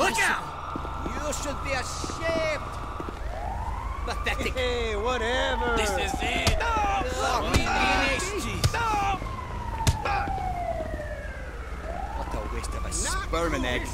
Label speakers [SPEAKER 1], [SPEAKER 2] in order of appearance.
[SPEAKER 1] Look out! You should be ashamed! Pathetic.
[SPEAKER 2] Hey, whatever.
[SPEAKER 3] This is it.
[SPEAKER 1] Oh, No! What a waste of a sperm and egg.